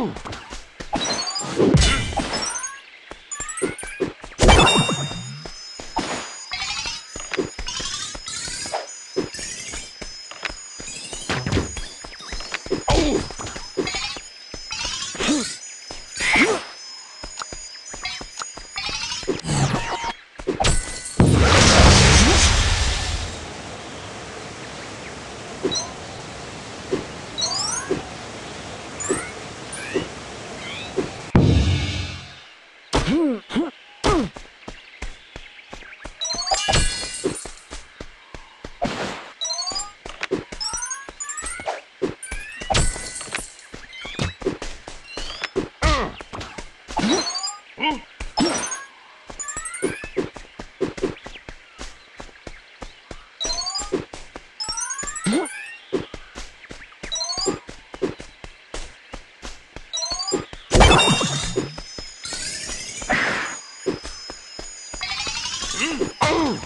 you Oh! Oh.